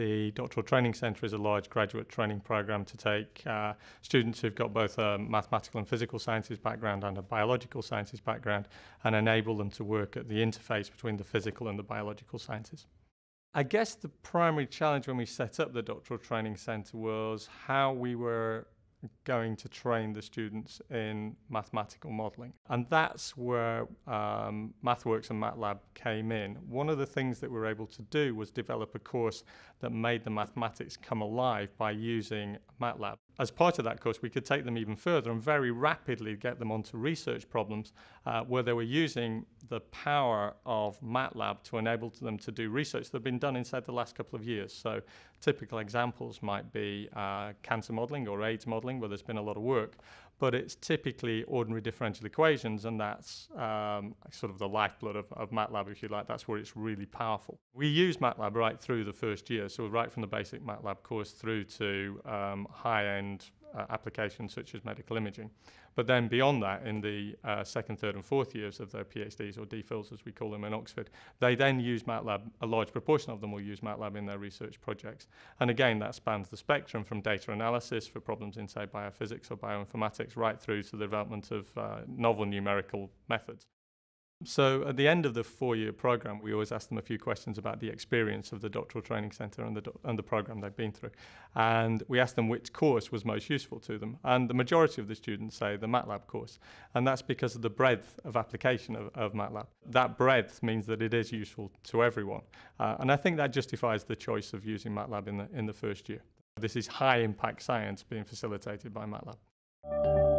The Doctoral Training Centre is a large graduate training programme to take uh, students who've got both a mathematical and physical sciences background and a biological sciences background and enable them to work at the interface between the physical and the biological sciences. I guess the primary challenge when we set up the Doctoral Training Centre was how we were going to train the students in mathematical modelling. And that's where um, MathWorks and MATLAB came in. One of the things that we were able to do was develop a course that made the mathematics come alive by using MATLAB. As part of that course, we could take them even further and very rapidly get them onto research problems uh, where they were using the power of MATLAB to enable them to do research that had been done inside the last couple of years. So typical examples might be uh, cancer modeling or AIDS modeling, where there's been a lot of work, but it's typically ordinary differential equations, and that's um, sort of the lifeblood of, of MATLAB, if you like. That's where it's really powerful. We use MATLAB right through the first year, so right from the basic MATLAB course through to um, high-end uh, applications such as medical imaging. But then beyond that, in the uh, second, third, and fourth years of their PhDs or DPhils, as we call them in Oxford, they then use MATLAB. A large proportion of them will use MATLAB in their research projects. And again, that spans the spectrum from data analysis for problems in, say, biophysics or bioinformatics, right through to the development of uh, novel numerical methods. So at the end of the four-year program, we always ask them a few questions about the experience of the doctoral training centre and the, and the program they've been through. And we ask them which course was most useful to them. And the majority of the students say the MATLAB course. And that's because of the breadth of application of, of MATLAB. That breadth means that it is useful to everyone. Uh, and I think that justifies the choice of using MATLAB in the, in the first year. This is high impact science being facilitated by MATLAB.